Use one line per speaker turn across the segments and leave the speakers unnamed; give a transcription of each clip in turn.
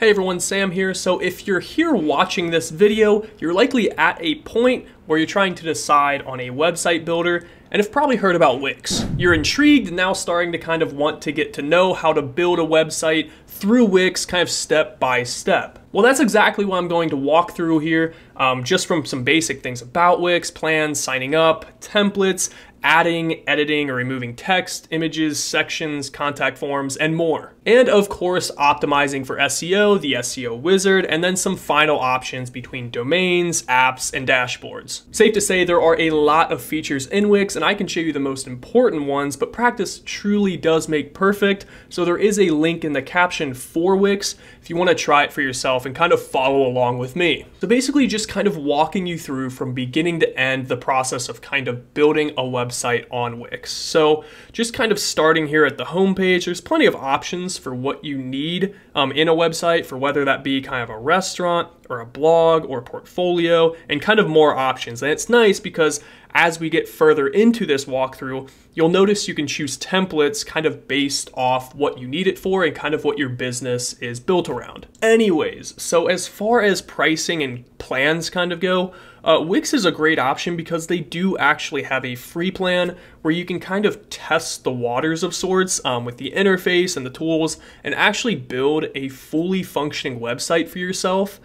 Hey everyone, Sam here. So if you're here watching this video, you're likely at a point where you're trying to decide on a website builder and have probably heard about Wix. You're intrigued, now starting to kind of want to get to know how to build a website through Wix kind of step by step. Well, that's exactly what I'm going to walk through here, um, just from some basic things about Wix, plans, signing up, templates, adding, editing, or removing text, images, sections, contact forms, and more. And of course, optimizing for SEO, the SEO wizard, and then some final options between domains, apps, and dashboards. Safe to say there are a lot of features in Wix, and I can show you the most important ones, but practice truly does make perfect, so there is a link in the caption for Wix if you want to try it for yourself and kind of follow along with me. So basically just kind of walking you through from beginning to end the process of kind of building a website website on Wix. So just kind of starting here at the homepage, there's plenty of options for what you need um, in a website for whether that be kind of a restaurant or a blog or a portfolio and kind of more options. And it's nice because as we get further into this walkthrough, you'll notice you can choose templates kind of based off what you need it for and kind of what your business is built around. Anyways, so as far as pricing and plans kind of go, uh, Wix is a great option because they do actually have a free plan where you can kind of test the waters of sorts um, with the interface and the tools and actually build a fully functioning website for yourself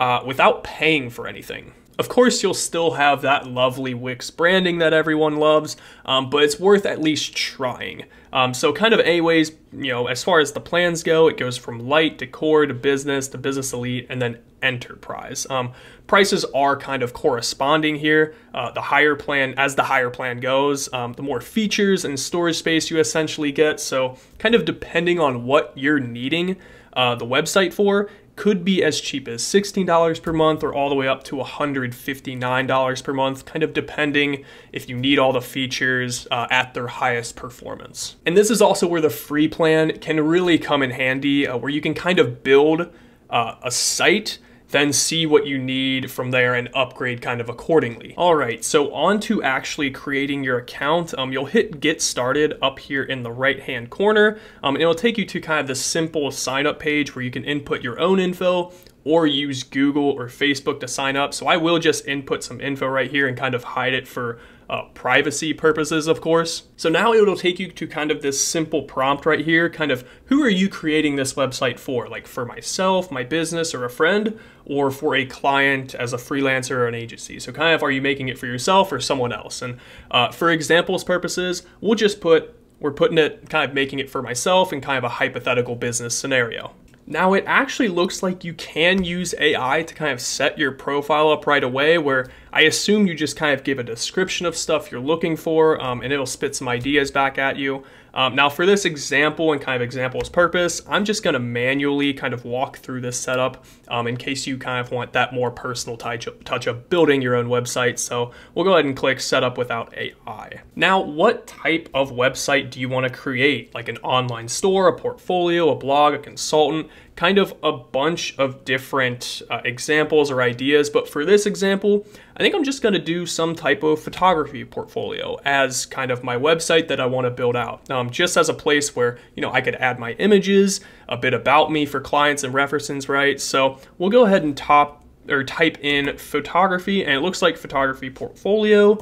uh, without paying for anything. Of course, you'll still have that lovely Wix branding that everyone loves, um, but it's worth at least trying. Um, so kind of anyways, you know, as far as the plans go, it goes from light to core to business to business elite and then enterprise. Um, prices are kind of corresponding here. Uh, the higher plan, as the higher plan goes, um, the more features and storage space you essentially get. So kind of depending on what you're needing uh, the website for, could be as cheap as $16 per month or all the way up to $159 per month, kind of depending if you need all the features uh, at their highest performance. And this is also where the free plan can really come in handy, uh, where you can kind of build uh, a site then see what you need from there and upgrade kind of accordingly. All right, so on to actually creating your account. Um, you'll hit get started up here in the right hand corner. Um, and it'll take you to kind of the simple sign up page where you can input your own info or use Google or Facebook to sign up. So I will just input some info right here and kind of hide it for uh, privacy purposes, of course. So now it'll take you to kind of this simple prompt right here, kind of who are you creating this website for? Like for myself, my business, or a friend, or for a client as a freelancer or an agency. So kind of are you making it for yourself or someone else? And uh, for examples purposes, we'll just put we're putting it kind of making it for myself in kind of a hypothetical business scenario. Now it actually looks like you can use AI to kind of set your profile up right away where I assume you just kind of give a description of stuff you're looking for um, and it'll spit some ideas back at you. Um, now for this example and kind of example's purpose, I'm just gonna manually kind of walk through this setup um, in case you kind of want that more personal touch, touch of building your own website. So we'll go ahead and click setup without AI. Now, what type of website do you wanna create? Like an online store, a portfolio, a blog, a consultant, kind of a bunch of different uh, examples or ideas. But for this example, I think I'm just gonna do some type of photography portfolio as kind of my website that I wanna build out. Um, just as a place where, you know, I could add my images, a bit about me for clients and references, right? So we'll go ahead and top or type in photography and it looks like photography portfolio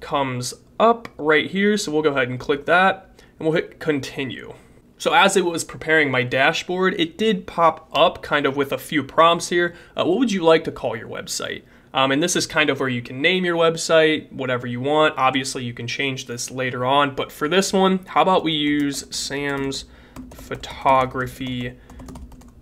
comes up right here. So we'll go ahead and click that and we'll hit continue. So as it was preparing my dashboard, it did pop up kind of with a few prompts here. Uh, what would you like to call your website? Um, and this is kind of where you can name your website, whatever you want. Obviously, you can change this later on. But for this one, how about we use Sam's Photography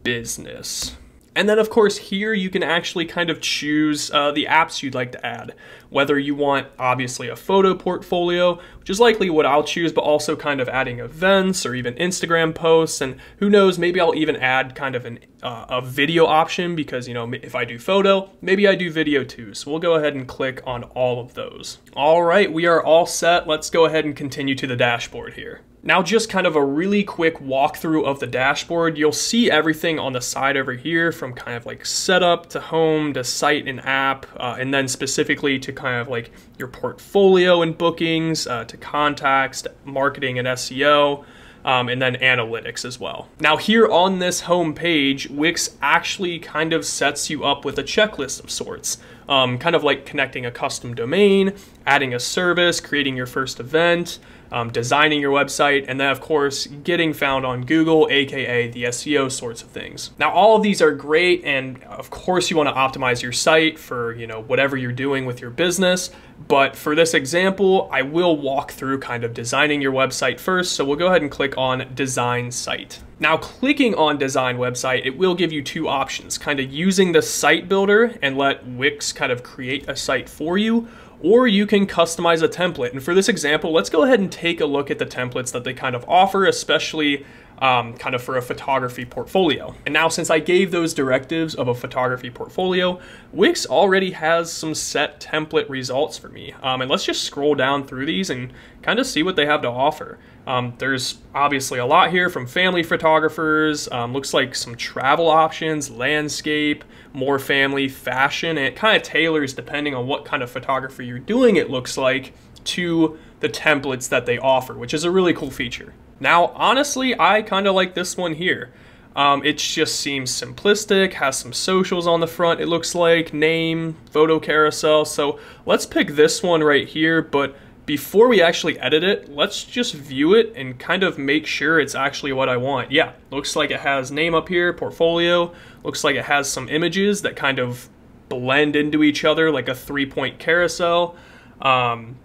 Business? And then of course here you can actually kind of choose uh, the apps you'd like to add. Whether you want obviously a photo portfolio, which is likely what I'll choose, but also kind of adding events or even Instagram posts. And who knows, maybe I'll even add kind of an, uh, a video option because, you know, if I do photo, maybe I do video too. So we'll go ahead and click on all of those. All right, we are all set. Let's go ahead and continue to the dashboard here. Now just kind of a really quick walkthrough of the dashboard. You'll see everything on the side over here from kind of like setup to home to site and app, uh, and then specifically to kind of like your portfolio and bookings, uh, to contacts, to marketing and SEO. um, and then analytics as well. Now here on this home page, Wix actually kind of sets you up with a checklist of sorts, um, kind of like connecting a custom domain, adding a service, creating your first event, um, designing your website, and then of course getting found on Google, aka the SEO sorts of things. Now all of these are great, and of course you want to optimize your site for you know whatever you're doing with your business. But for this example, I will walk through kind of designing your website first. So we'll go ahead and click on Design Site. Now clicking on Design Website, it will give you two options, kind of using the site builder and let Wix kind of create a site for you, or you can customize a template. And for this example, let's go ahead and take a look at the templates that they kind of offer, especially um, kind of for a photography portfolio. And now since I gave those directives of a photography portfolio, Wix already has some set template results for me. Um, and let's just scroll down through these and kind of see what they have to offer. Um, there's obviously a lot here from family photographers, um, looks like some travel options, landscape, more family, fashion, and it kind of tailors depending on what kind of photography you're doing, it looks like, to the templates that they offer, which is a really cool feature. Now, honestly, I kind of like this one here. Um, it just seems simplistic, has some socials on the front, it looks like, name, photo carousel. So let's pick this one right here, but before we actually edit it, let's just view it and kind of make sure it's actually what I want. Yeah, looks like it has name up here, portfolio, looks like it has some images that kind of blend into each other like a three-point carousel. Um,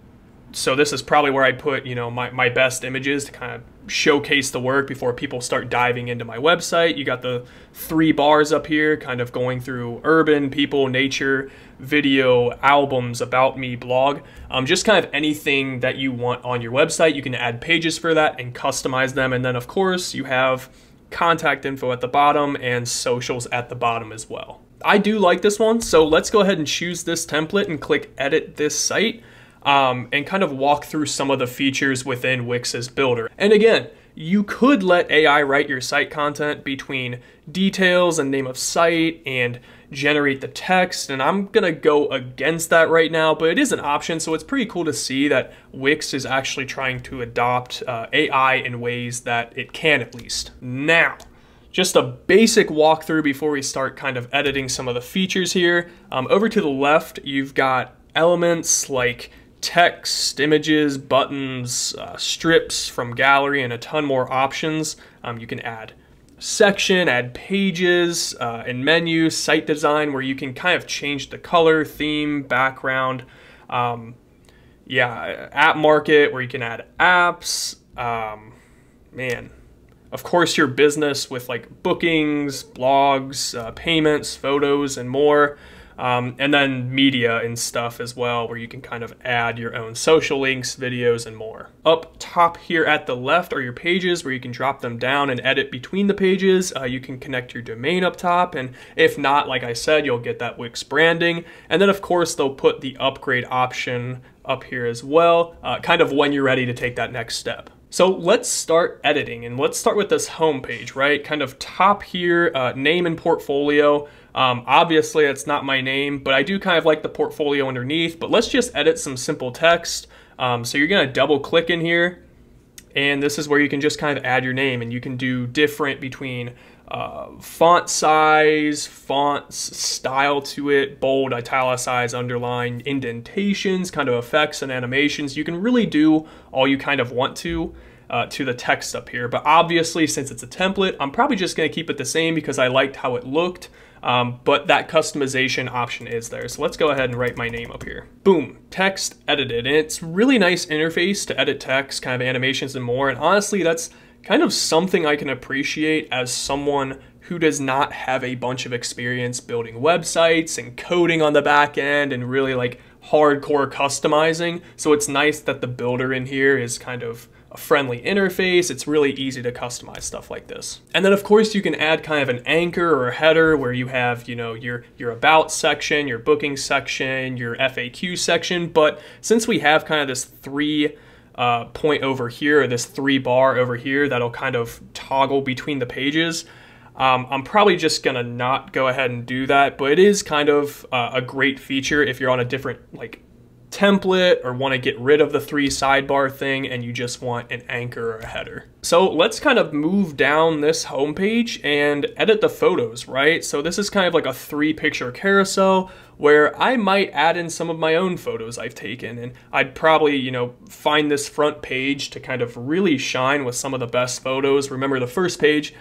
so this is probably where I put, you know, my, my best images to kind of showcase the work before people start diving into my website. You got the three bars up here, kind of going through urban, people, nature, video, albums, about me, blog, um, just kind of anything that you want on your website. You can add pages for that and customize them. And then, of course, you have contact info at the bottom and socials at the bottom as well. I do like this one, so let's go ahead and choose this template and click edit this site um, and kind of walk through some of the features within Wix's builder. And again, you could let AI write your site content between details and name of site and generate the text. And I'm going to go against that right now, but it is an option. So it's pretty cool to see that Wix is actually trying to adopt uh, AI in ways that it can at least. Now, just a basic walkthrough before we start kind of editing some of the features here. Um, over to the left, you've got elements like text, images, buttons, uh, strips from gallery, and a ton more options. Um, you can add section, add pages, uh, and menu, site design, where you can kind of change the color, theme, background. Um, yeah, app market, where you can add apps. Um, man, of course, your business with like bookings, blogs, uh, payments, photos, and more. Um, and then media and stuff as well, where you can kind of add your own social links, videos, and more. Up top here at the left are your pages where you can drop them down and edit between the pages. Uh, you can connect your domain up top, and if not, like I said, you'll get that Wix branding. And then, of course, they'll put the upgrade option up here as well, uh, kind of when you're ready to take that next step. So let's start editing and let's start with this home page, right? Kind of top here, uh, name and portfolio. Um, obviously, it's not my name, but I do kind of like the portfolio underneath. But let's just edit some simple text. Um, so you're going to double click in here. And this is where you can just kind of add your name. And you can do different between uh, font size, fonts, style to it, bold, italicize, underline, indentations, kind of effects and animations. You can really do all you kind of want to. Uh, to the text up here. But obviously, since it's a template, I'm probably just going to keep it the same because I liked how it looked. Um, but that customization option is there. So let's go ahead and write my name up here. Boom, text edited. And it's really nice interface to edit text, kind of animations and more. And honestly, that's kind of something I can appreciate as someone who does not have a bunch of experience building websites and coding on the back end and really like hardcore customizing. So it's nice that the builder in here is kind of a friendly interface. It's really easy to customize stuff like this. And then of course you can add kind of an anchor or a header where you have, you know, your, your about section, your booking section, your FAQ section. But since we have kind of this three uh, point over here, or this three bar over here that'll kind of toggle between the pages, um, I'm probably just gonna not go ahead and do that, but it is kind of uh, a great feature if you're on a different like template or want to get rid of the three sidebar thing and you just want an anchor or a header. So let's kind of move down this homepage and edit the photos, right? So this is kind of like a three picture carousel where I might add in some of my own photos I've taken and I'd probably, you know, find this front page to kind of really shine with some of the best photos. Remember the first page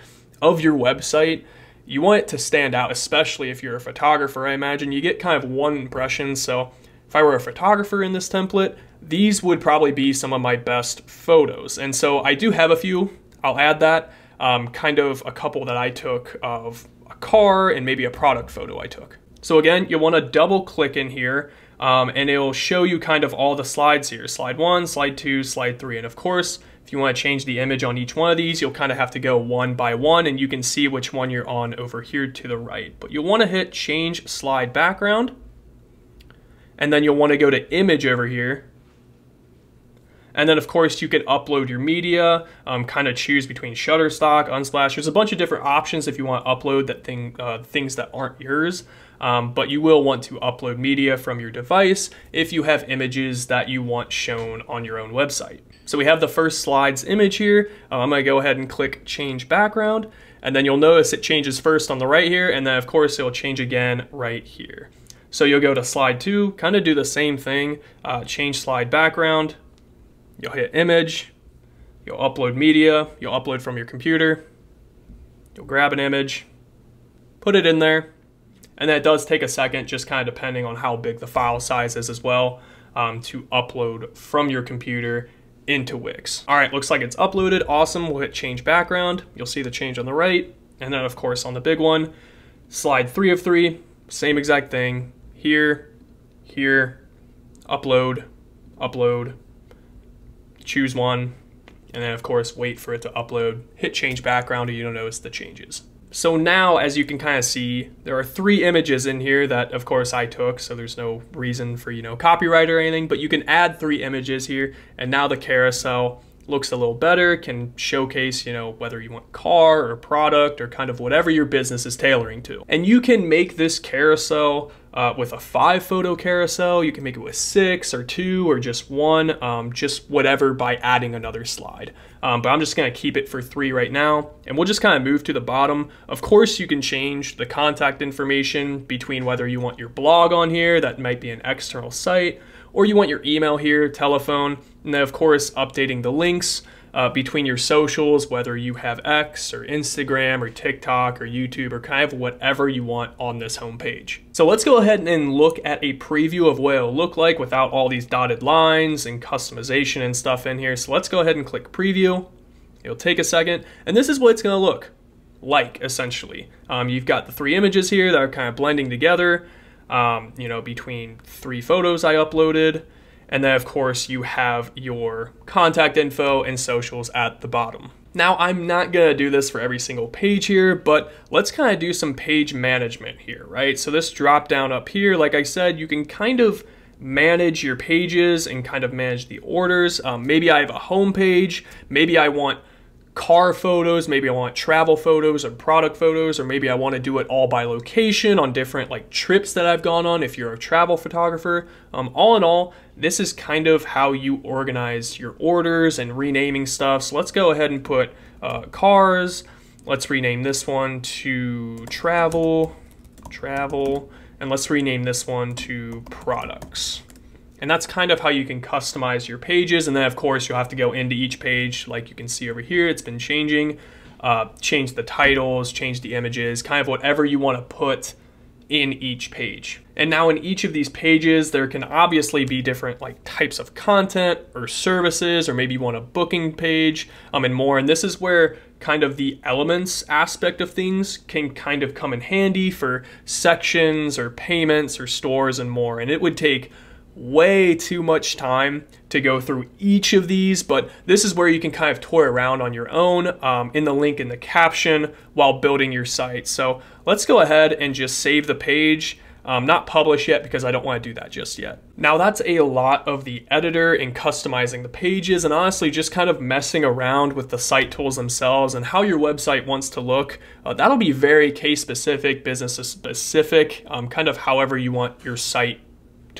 of your website you want it to stand out, especially if you're a photographer. I imagine you get kind of one impression. So if I were a photographer in this template, these would probably be some of my best photos. And so I do have a few, I'll add that, um, kind of a couple that I took of a car and maybe a product photo I took. So again, you'll wanna double click in here um, and it'll show you kind of all the slides here. Slide one, slide two, slide three. And of course, if you wanna change the image on each one of these, you'll kind of have to go one by one and you can see which one you're on over here to the right. But you'll wanna hit change slide background and then you'll want to go to image over here. And then of course you can upload your media, um, kind of choose between Shutterstock, Unsplash. There's a bunch of different options if you want to upload that thing, uh, things that aren't yours. Um, but you will want to upload media from your device if you have images that you want shown on your own website. So we have the first slides image here. Uh, I'm gonna go ahead and click change background and then you'll notice it changes first on the right here and then of course it'll change again right here. So you'll go to slide two, kind of do the same thing, uh, change slide background, you'll hit image, you'll upload media, you'll upload from your computer, you'll grab an image, put it in there, and that does take a second, just kind of depending on how big the file size is as well, um, to upload from your computer into Wix. All right, looks like it's uploaded. Awesome. We'll hit change background. You'll see the change on the right. And then, of course, on the big one, slide three of three, same exact thing here, here, upload, upload, choose one, and then of course wait for it to upload, hit change background and you'll notice the changes. So now, as you can kind of see, there are three images in here that of course I took, so there's no reason for, you know, copyright or anything, but you can add three images here, and now the carousel looks a little better, can showcase, you know, whether you want car or product or kind of whatever your business is tailoring to. And you can make this carousel uh, with a five photo carousel. You can make it with six or two or just one, um, just whatever by adding another slide. Um, but I'm just gonna keep it for three right now. And we'll just kind of move to the bottom. Of course, you can change the contact information between whether you want your blog on here, that might be an external site, or you want your email here, telephone, and then of course updating the links uh, between your socials, whether you have X or Instagram or TikTok or YouTube or kind of whatever you want on this homepage. So let's go ahead and look at a preview of what it'll look like without all these dotted lines and customization and stuff in here. So let's go ahead and click preview. It'll take a second, and this is what it's gonna look like essentially. Um, you've got the three images here that are kind of blending together, um, you know, between three photos I uploaded. And then, of course, you have your contact info and socials at the bottom. Now, I'm not going to do this for every single page here, but let's kind of do some page management here, right? So this drop down up here, like I said, you can kind of manage your pages and kind of manage the orders. Um, maybe I have a home page. Maybe I want car photos, maybe I want travel photos or product photos, or maybe I want to do it all by location on different like trips that I've gone on if you're a travel photographer. Um, all in all, this is kind of how you organize your orders and renaming stuff. So let's go ahead and put uh, cars. Let's rename this one to travel, travel, and let's rename this one to products. And that's kind of how you can customize your pages. And then of course you'll have to go into each page like you can see over here, it's been changing. Uh, change the titles, change the images, kind of whatever you want to put in each page. And now in each of these pages, there can obviously be different like types of content or services, or maybe you want a booking page um, and more. And this is where kind of the elements aspect of things can kind of come in handy for sections or payments or stores and more. And it would take way too much time to go through each of these, but this is where you can kind of toy around on your own um, in the link in the caption while building your site. So let's go ahead and just save the page. Um, not publish yet because I don't want to do that just yet. Now that's a lot of the editor and customizing the pages and honestly just kind of messing around with the site tools themselves and how your website wants to look. Uh, that'll be very case specific, business specific, um, kind of however you want your site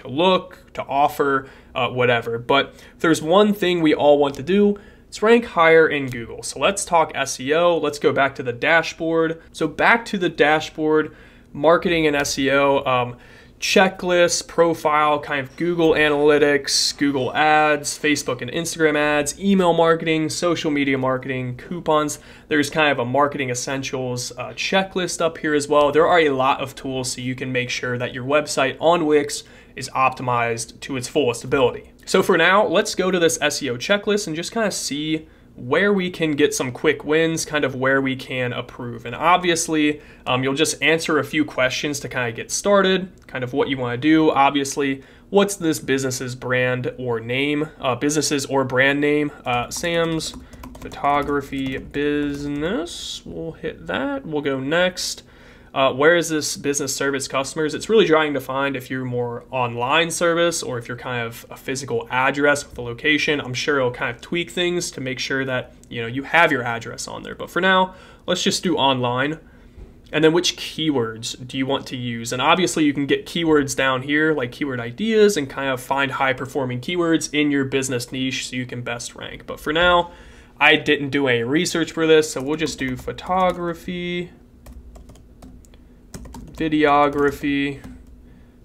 to look, to offer, uh, whatever. But if there's one thing we all want to do, it's rank higher in Google. So let's talk SEO. Let's go back to the dashboard. So back to the dashboard, marketing and SEO. Um, checklist, profile, kind of Google Analytics, Google Ads, Facebook and Instagram ads, email marketing, social media marketing, coupons. There's kind of a marketing essentials uh, checklist up here as well. There are a lot of tools so you can make sure that your website on Wix is optimized to its fullest ability. So for now, let's go to this SEO checklist and just kind of see where we can get some quick wins, kind of where we can approve. And obviously, um, you'll just answer a few questions to kind of get started, kind of what you want to do. Obviously, what's this business's brand or name, uh, businesses or brand name? Uh, Sam's Photography Business. We'll hit that. We'll go next. Uh, where is this business service customers? It's really trying to find if you're more online service or if you're kind of a physical address with a location. I'm sure it'll kind of tweak things to make sure that you know you have your address on there. But for now, let's just do online. And then which keywords do you want to use? And obviously you can get keywords down here like keyword ideas and kind of find high performing keywords in your business niche so you can best rank. But for now, I didn't do any research for this, so we'll just do photography videography,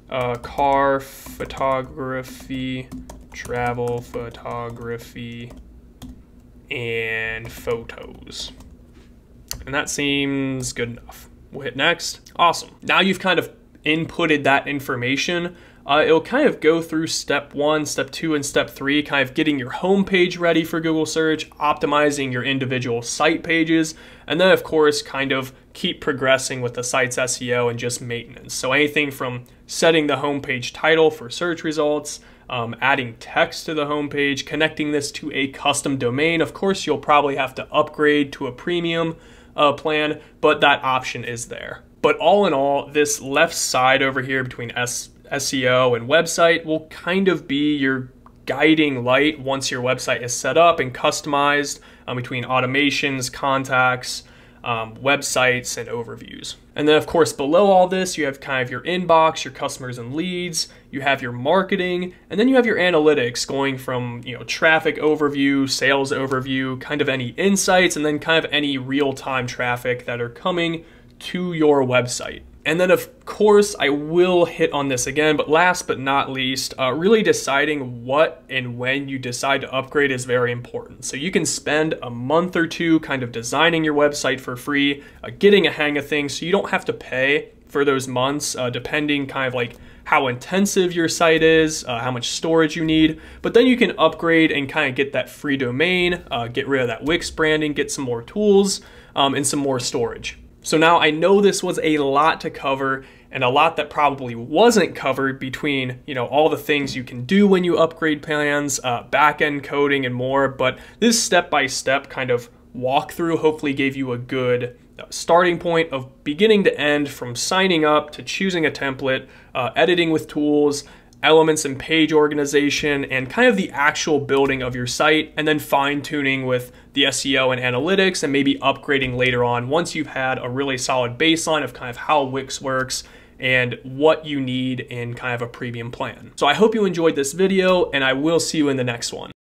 uh, car photography, travel photography, and photos. And that seems good enough. We'll hit next. Awesome. Now you've kind of inputted that information uh, it'll kind of go through step one, step two, and step three, kind of getting your homepage ready for Google search, optimizing your individual site pages, and then, of course, kind of keep progressing with the site's SEO and just maintenance. So, anything from setting the homepage title for search results, um, adding text to the homepage, connecting this to a custom domain. Of course, you'll probably have to upgrade to a premium uh, plan, but that option is there. But all in all, this left side over here between S SEO and website will kind of be your guiding light once your website is set up and customized um, between automations, contacts, um, websites, and overviews. And then, of course, below all this, you have kind of your inbox, your customers and leads, you have your marketing, and then you have your analytics going from, you know, traffic overview, sales overview, kind of any insights, and then kind of any real time traffic that are coming to your website. And then, of course, I will hit on this again, but last but not least, uh, really deciding what and when you decide to upgrade is very important. So you can spend a month or two kind of designing your website for free, uh, getting a hang of things, so you don't have to pay for those months, uh, depending kind of like how intensive your site is, uh, how much storage you need. But then you can upgrade and kind of get that free domain, uh, get rid of that Wix branding, get some more tools, um, and some more storage. So now I know this was a lot to cover and a lot that probably wasn't covered between you know all the things you can do when you upgrade plans, uh, back-end coding and more. But this step-by-step kind of walkthrough hopefully gave you a good uh, starting point of beginning to end from signing up to choosing a template, uh, editing with tools, elements and page organization and kind of the actual building of your site, and then fine tuning with the SEO and analytics, and maybe upgrading later on once you've had a really solid baseline of kind of how Wix works and what you need in kind of a premium plan. So I hope you enjoyed this video, and I will see you in the next one.